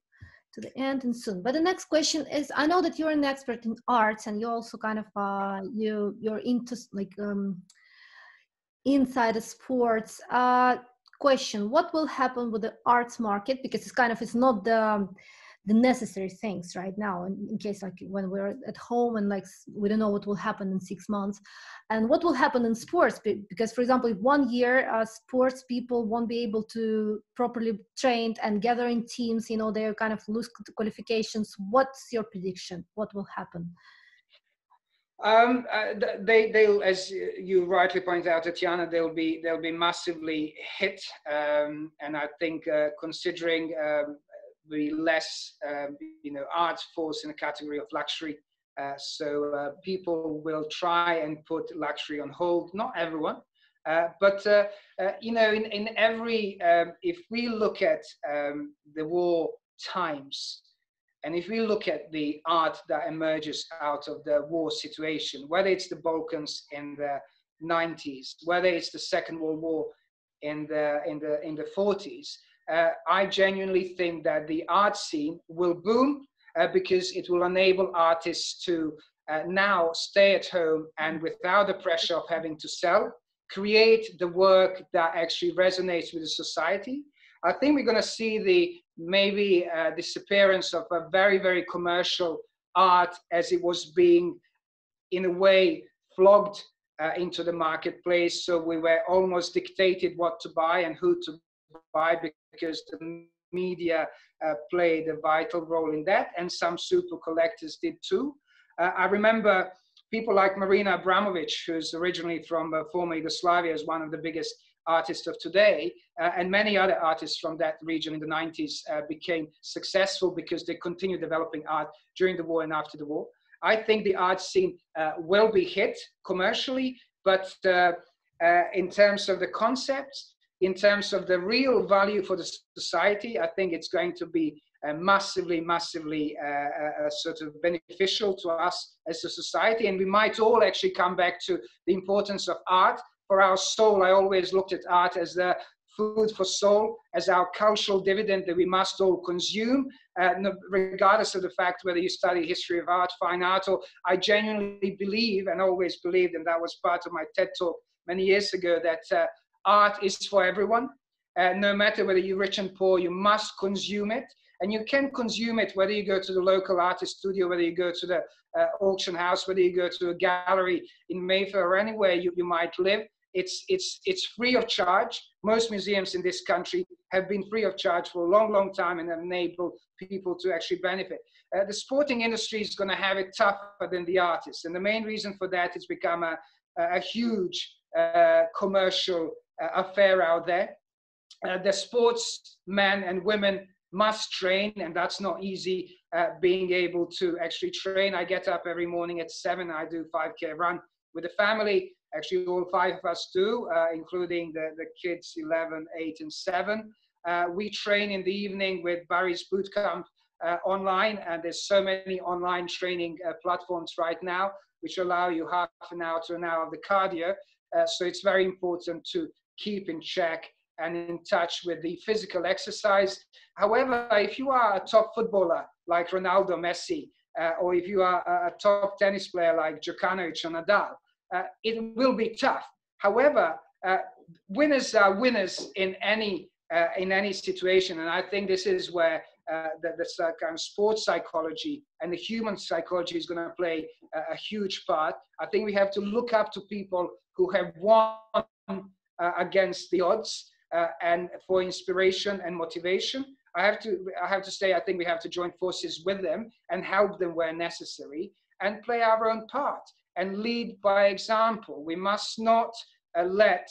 to the end and soon. But the next question is, I know that you're an expert in arts and you also kind of, uh, you, you're into like um, inside sports. Uh, question what will happen with the arts market? Because it's kind of it's not the the necessary things right now in, in, case like when we're at home and like we don't know what will happen in six months. And what will happen in sports? Because for example if one year uh, sports people won't be able to properly train and gather in teams you know they're kind of lose qualifications what's your prediction? What will happen Um, uh, they, they'll, as you rightly point out, Tatiana, they'll be they'll be massively hit, um, and I think uh, considering um, the less, um, you know, art falls in the category of luxury, uh, so uh, people will try and put luxury on hold. Not everyone, uh, but uh, you know, in in every, um, if we look at um, the war times and if we look at the art that emerges out of the war situation, whether it's the Balkans in the 90s, whether it's the Second World War in the in the in the 40s, uh, I genuinely think that the art scene will boom uh, because it will enable artists to uh, now stay at home and without the pressure of having to sell, create the work that actually resonates with the society. I think we're going to see the maybe uh, disappearance of a very, very commercial art as it was being, in a way, flogged uh, into the marketplace. So we were almost dictated what to buy and who to buy because the media uh, played a vital role in that, and some super collectors did too. Uh, I remember people like Marina Abramovic, who's originally from uh, former Yugoslavia, is one of the biggest artists of today, uh, and many other artists from that region in the 90s uh, became successful because they continued developing art during the war and after the war. I think the art scene uh, will be hit commercially, but uh, uh, in terms of the concepts, in terms of the real value for the society, I think it's going to be uh, massively, massively sort of beneficial to us as a society. And we might all actually come back to the importance of art for our soul. I always looked at art as the food for soul, as our cultural dividend that we must all consume, uh, regardless of the fact whether you study history of art, fine art, or I genuinely believe and always believed, and that was part of my TED talk many years ago, that uh, art is for everyone. Uh, no matter whether you're rich and poor, you must consume it. And you can consume it whether you go to the local artist studio, whether you go to the uh, auction house, whether you go to a gallery in Mayfair or anywhere you, you might live. It's, it's, it's free of charge. Most museums in this country have been free of charge for a long, long time and have enable people to actually benefit. Uh, the sporting industry is going to have it tougher than the artists. And the main reason for that is become a, a huge uh, commercial uh, affair out there. Uh, the sportsmen and women must train, and that's not easy. Uh, being able to actually train, I get up every morning at seven. I do 5k run with the family. Actually, all five of us do, uh, including the, the kids 11, 8, and 7. Uh, we train in the evening with Barry's Bootcamp uh, online, and there's so many online training uh, platforms right now which allow you half an hour to an hour of the cardio. Uh, so it's very important to keep in check and in touch with the physical exercise. However, if you are a top footballer like Ronaldo, Messi, uh, or if you are a top tennis player like Djokovic or Nadal, it will be tough. However, uh, winners are winners in any uh, in any situation, and I think this is where uh, the, the kind of sports psychology and the human psychology is going to play a, a, huge part. I think we have to look up to people who have won uh, against the odds uh, and for inspiration and motivation. I have to I have to say I think we have to join forces with them and help them where necessary and play our own part and lead by example. We must not uh, let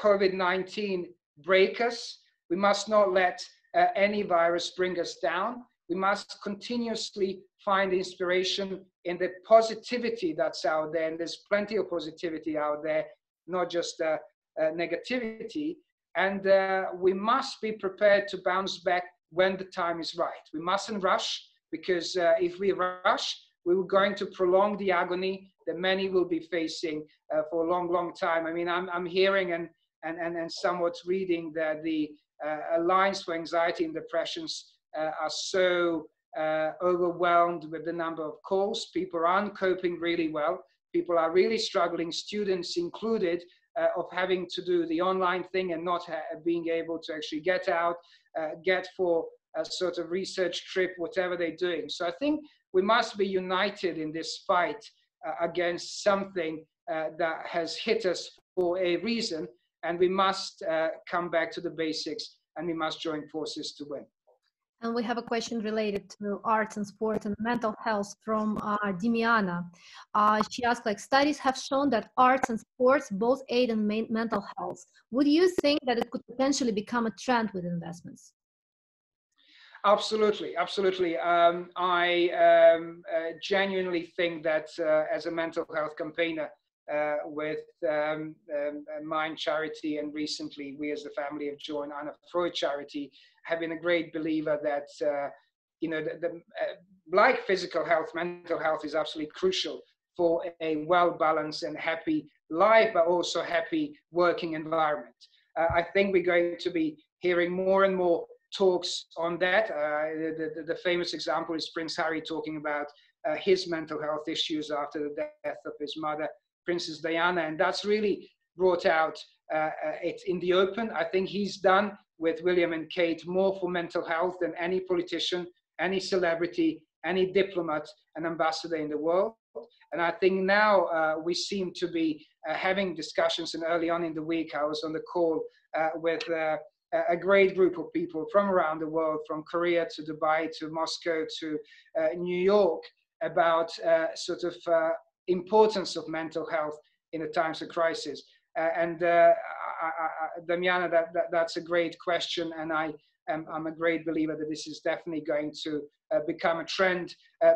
COVID 19 break us. We must not let uh, any virus bring us down. We must continuously find inspiration in the positivity that's out there. And there's plenty of positivity out there, not just uh, uh negativity. And uh, we must be prepared to bounce back when the time is right. We mustn't rush because uh, if we rush, we are going to prolong the agony that many will be facing uh, for a long, long time. I mean, I'm, I'm hearing and, and, and, and somewhat reading that the uh, Alliance for Anxiety and Depressions uh, are so uh, overwhelmed with the number of calls. People aren't coping really well. People are really struggling, students included, uh, of having to do the online thing and not being able to actually get out, uh, get for a sort of research trip, whatever they're doing. So I think we must be united in this fight against something uh, that has hit us for a reason, and we must uh, come back to the basics and we must join forces to win. And we have a question related to arts and sport and mental health from uh, Dimiana. Uh, she asked, like, studies have shown that arts and sports both aid in mental health. Would you think that it could potentially become a trend with investments? Absolutely, absolutely. Um, I um, uh, genuinely think that uh, as a mental health campaigner uh, with um, um Mind Charity and recently we as the family have joined Anna Freud Charity, have been a great believer that uh, you know the, the uh, like physical health, mental health is absolutely crucial for a well-balanced and happy life, but also happy working environment. Uh, I think we're going to be hearing more and more talks on that. Uh, the, the, the, famous example is Prince Harry talking about uh, his mental health issues after the death of his mother, Princess Diana, and that's really brought out uh, it in the open. I think he's done with William and Kate more for mental health than any politician, any celebrity, any diplomat and ambassador in the world. And I think now uh, we seem to be uh, having discussions. And early on in the week, I was on the call uh, with a great group of people from around the world, from Korea to Dubai to Moscow to uh, New York, about uh, sort of uh, importance of mental health in the times of crisis. Uh, and uh, I, I, Damiana, that, that, that's a great question, and I am I'm a great believer that this is definitely going to uh, become a trend.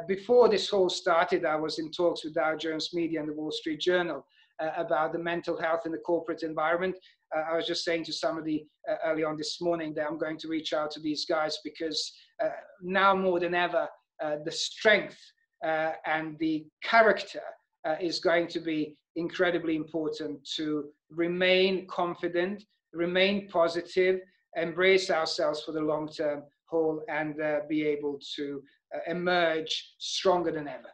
before this whole started, I was in talks with Dow Jones Media and the Wall Street Journal, uh, about the mental health in the corporate environment. Uh, I was just saying to somebody uh, early on this morning that I'm going to reach out to these guys because now more than ever, the strength and the character is going to be incredibly important to remain confident, remain positive, embrace ourselves for the long term whole, and uh, be able to uh, emerge stronger than ever.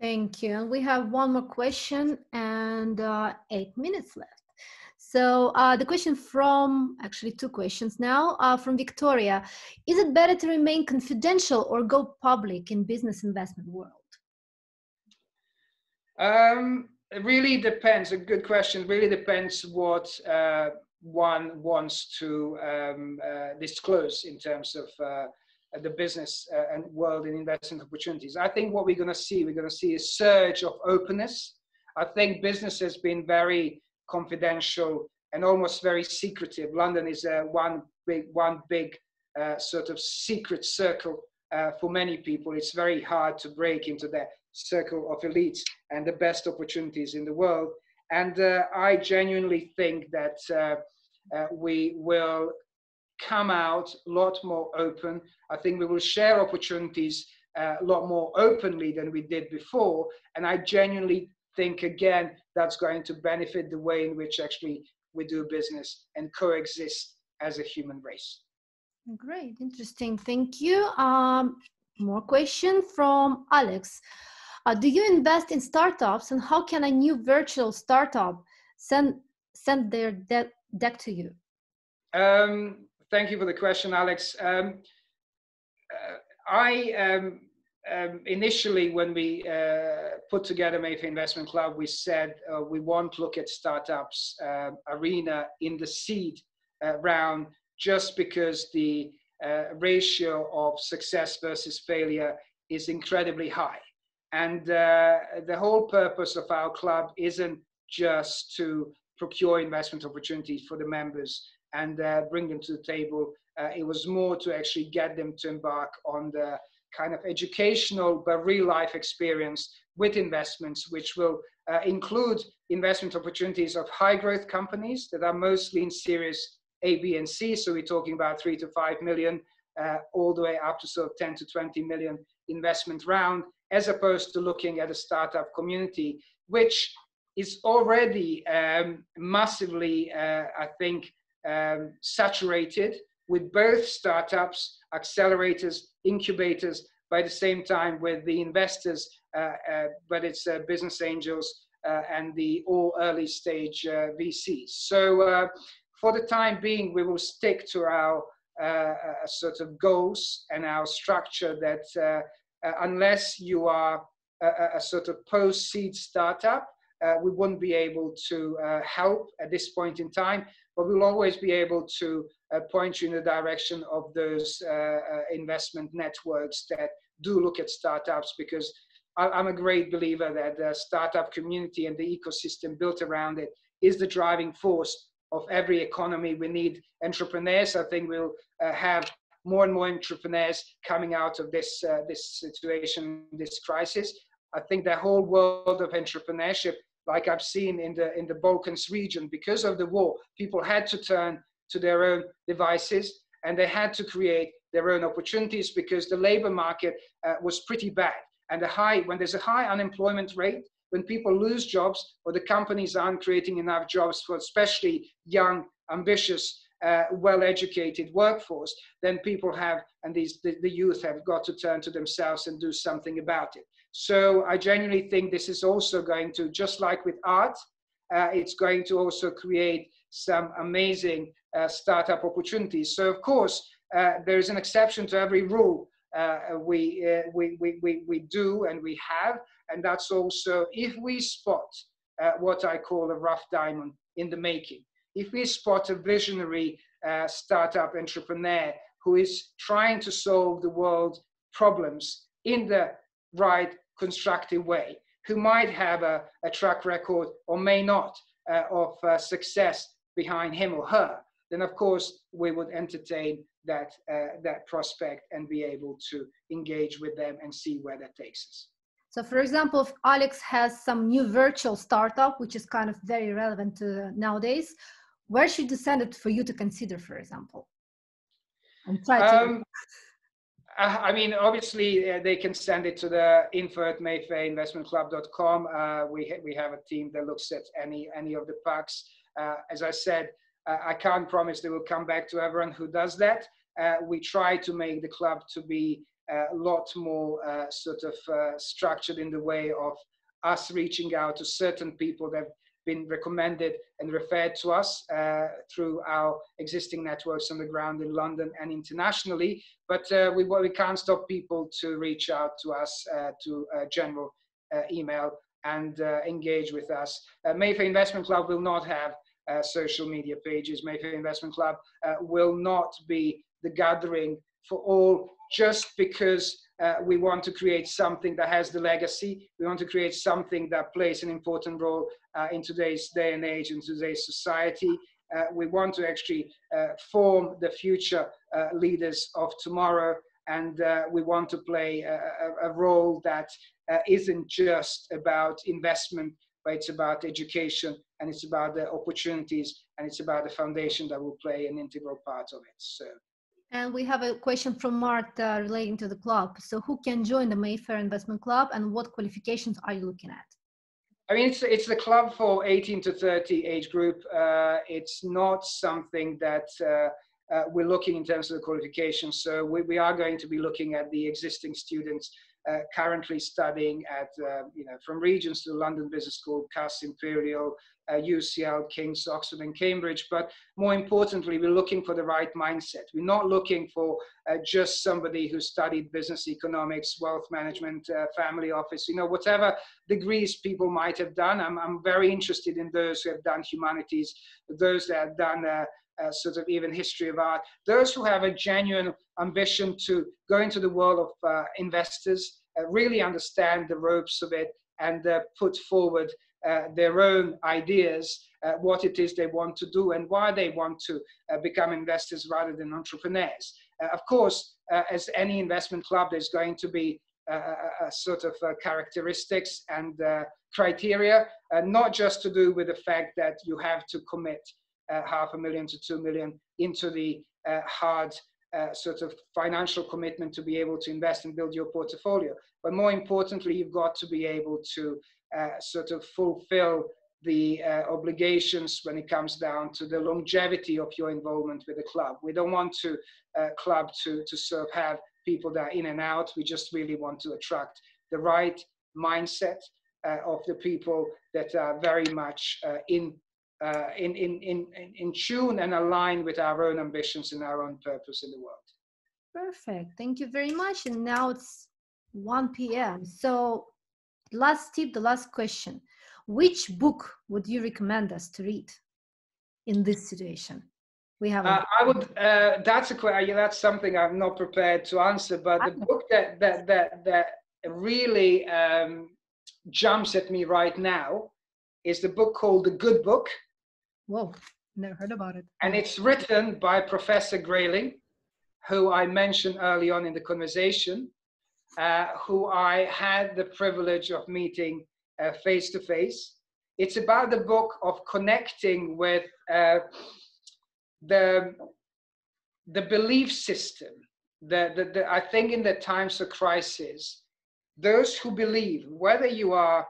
Thank you. And we have one more question and uh, eight minutes left. So uh, the question from, actually two questions now, uh, from Victoria. Is it better to remain confidential or go public in business investment world? Um, it really depends, a good question, really depends what uh, one wants to um, uh, disclose in terms of uh, the business uh, and world in investment opportunities. I think what we're going to see, we're going to see a surge of openness. I think business has been very confidential and almost very secretive. London is uh, one big, one big uh, sort of secret circle uh, for many people. It's very hard to break into that circle of elites and the best opportunities in the world. And uh, I genuinely think that uh, we will come out a lot more open. I think we will share opportunities a lot more openly than we did before. And I genuinely think, again, that's going to benefit the way in which actually we do business and coexist as a human race. Great, interesting. Thank you. Um, more question from Alex. Uh, do you invest in startups and how can a new virtual startup send, send their deck, deck to you? Um, thank you for the question, Alex. Um, uh, I um, um, initially, when we uh, put together Mayfair Investment Club, we said uh, we won't look at startups uh, arena in the seed uh, round just because the uh, ratio of success versus failure is incredibly high. And the whole purpose of our club isn't just to procure investment opportunities for the members and uh, bring them to the table. Uh, it was more to actually get them to embark on the kind of educational but real life experience with investments, which will uh, include investment opportunities of high growth companies that are mostly in series A, B, and C. So we're talking about three to five million, uh, all the way up to sort of 10 to 20 million investment round, as opposed to looking at a startup community, which is already um, massively, uh, I think, um, saturated with both startups, accelerators, incubators, by the same time with the investors, uh, uh, but it's uh, business angels uh, and the all early stage uh, VCs. So uh, for the time being, we will stick to our sort of goals and our structure that unless you are a, a sort of post-seed startup, we wouldn't be able to help at this point in time but we'll always be able to uh, point you in the direction of those uh, uh, investment networks that do look at startups because I, am a great believer that the startup community and the ecosystem built around it is the driving force of every economy. We need entrepreneurs. I think we'll uh, have more and more entrepreneurs coming out of this uh, this situation, this crisis. I think the whole world of entrepreneurship, like I've seen in the in the Balkans region, because of the war, people had to turn to their own devices and they had to create their own opportunities because the labor market uh, was pretty bad. And the high when there's a high unemployment rate, when people lose jobs or the companies aren't creating enough jobs for especially young, ambitious uh, well-educated workforce, then people have, and these the, the, youth have got to turn to themselves and do something about it. So I genuinely think this is also going to, just like with art, uh, it's going to also create some amazing startup opportunities. So of course, uh, there is an exception to every rule uh, we, uh, we, we, we, we do and we have, and that's also if we spot what I call a rough diamond in the making. If we spot a visionary uh, startup entrepreneur who is trying to solve the world's problems in the right constructive way, who might have a, a track record or may not uh, of uh, success behind him or her, then of course we would entertain that, uh, that prospect and be able to engage with them and see where that takes us. So for example, if Alex has some new virtual startup, which is kind of very relevant to nowadays, where should you send it for you to consider, for example? And try to. Um, I mean, obviously, uh, they can send it to the info at mayfairinvestmentclub.com. Uh, we, ha- we have a team that looks at any, any of the packs. Uh, as I said, I can't promise they will come back to everyone who does that. Uh, we try to make the club to be uh, a lot more sort of structured in the way of us reaching out to certain people that have been recommended and referred to us uh, through our existing networks on the ground in London and internationally. But uh, we, we can't stop people to reach out to us uh, to general uh, email and uh, engage with us. Mayfair Investment Club will not have social media pages. Mayfair Investment Club will not be the gathering for all just because uh, we want to create something that has the legacy. We want to create something that plays an important role uh, in today's day and age, in today's society. Uh, we want to actually uh, form the future uh, leaders of tomorrow. And uh, we want to play a, a, a role that not just about investment, but it's about education and it's about the opportunities and it's about the foundation that will play an integral part of it. So and we have a question from Marta relating to the club. So who can join the Mayfair Investment Club and what qualifications are you looking at? I mean, it's, it's the club for 18 to 30 age group. Uh, it's not something that uh, uh, we're looking in terms of the qualifications. So we, we are going to be looking at the existing students uh, currently studying at, uh, you know, from Regents to London Business School, Cass Imperial, uh, UCL, King's, Oxford, and Cambridge. But more importantly, we're looking for the right mindset. We're not looking for uh, just somebody who studied business economics, wealth management, uh, family office, you know, whatever degrees people might have done. I'm, I'm very interested in those who have done humanities, those that have done uh, sort of even history of art, those who have a genuine ambition to go into the world of uh, investors, uh, really understand the ropes of it, and uh, put forward uh, their own ideas, uh, what it is they want to do, and why they want to become investors rather than entrepreneurs. of course, as any investment club, there's going to be a, sort of characteristics and criteria, not just to do with the fact that you have to commit half a million to two million into the uh, hard uh, sort of financial commitment to be able to invest and build your portfolio. But more importantly, you've got to be able to uh, sort of fulfill the uh, obligations when it comes down to the longevity of your involvement with the club. We don't want to uh, club to, to of have people that are in and out. We just really want to attract the right mindset of the people that are very much in uh, in, in, in, in tune and aligned with our own ambitions and our own purpose in the world. Perfect. Thank you very much. And now it's 1 p.m. So, last tip, the last question. Which book would you recommend us to read in this situation? we have? Uh, I would. Uh, that's a question. That's something I'm not prepared to answer. But the book that that that that really um, jumps at me right now is the book called The Good Book. Whoa, never heard about it. And it's written by Professor Grayling, who I mentioned early on in the conversation, uh, who I had the privilege of meeting face to face. It's about the book of connecting with uh, the the belief system. The, the, the, I think in the times of crisis, those who believe, whether you are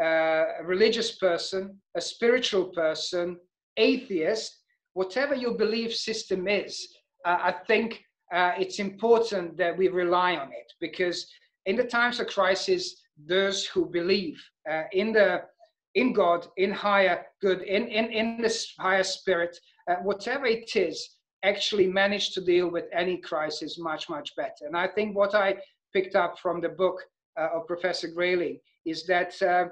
a religious person, a spiritual person, atheist, whatever your belief system is, uh, I think uh, it's important that we rely on it because in the times of crisis, those who believe uh, in the in God, in higher good, in in in this higher spirit, uh, whatever it is, actually manage to deal with any crisis much much better. And I think what I picked up from the book uh, of Professor Grayling is that uh,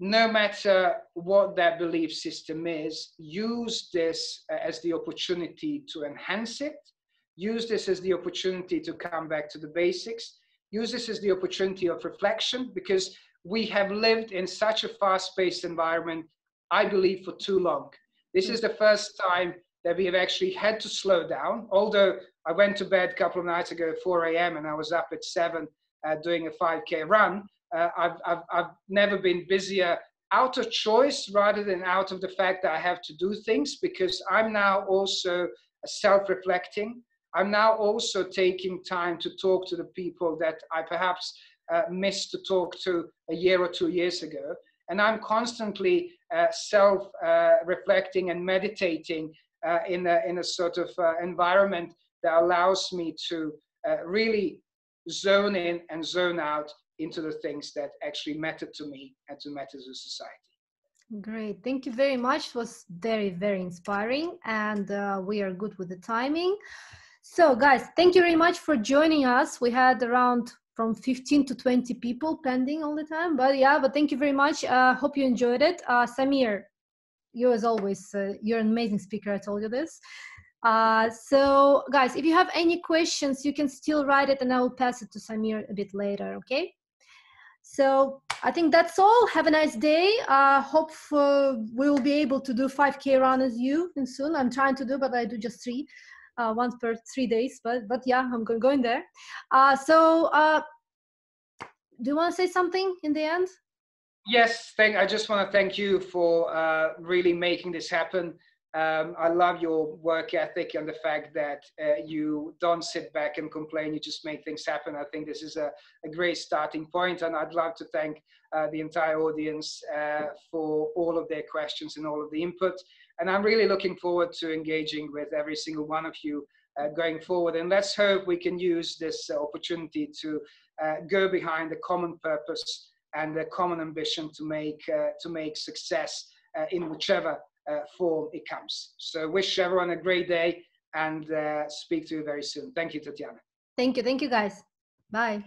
no matter what that belief system is, use this as the opportunity to enhance it, use this as the opportunity to come back to the basics, use this as the opportunity of reflection because we have lived in such a fast paced environment, I believe, for too long. This is the first time that we have actually had to slow down. Although I went to bed a couple of nights ago at 4 a.m. and I was up at 7 uh, doing a 5K run, uh, I've, I've, I've never been busier out of choice rather than out of the fact that I have to do things because I'm now also self reflecting. I'm now also taking time to talk to the people that I perhaps uh, missed to talk to a year or two years ago. And I'm constantly uh, self uh, reflecting and meditating uh, in, a, in a sort of uh, environment that allows me to uh, really zone in and zone out into the things that actually matter to me and to matter to society. Great. Thank you very much. It was very, very inspiring. And uh, we are good with the timing. So, guys, thank you very much for joining us. We had around from 15 to 20 people pending all the time. But yeah, but thank you very much. Uh, hope you enjoyed it. Uh, Samir, you as always, uh, you're an amazing speaker. I told you this. Uh, so guys, if you have any questions, you can still write it and I will pass it to Samir a bit later, okay? So I think that's all. Have a nice day. Uh, hope uh, we will be able to do 5K run as you and soon. I'm trying to do, but I do just three, uh, once per three days. But but yeah, I'm going going there. Uh, so uh, do you want to say something in the end? Yes, thank. I just want to thank you for uh, really making this happen. Um, I love your work ethic and the fact that uh, you don't sit back and complain, you just make things happen. I think this is a, a great starting point, and I'd love to thank uh, the entire audience uh, for all of their questions and all of the input. And I'm really looking forward to engaging with every single one of you uh, going forward. And let's hope we can use this opportunity to uh, go behind the common purpose and the common ambition to make, uh, to make success in whichever form it comes. So wish everyone a great day and uh, speak to you very soon. Thank you, Tatiana. Thank you. Thank you, guys. Bye.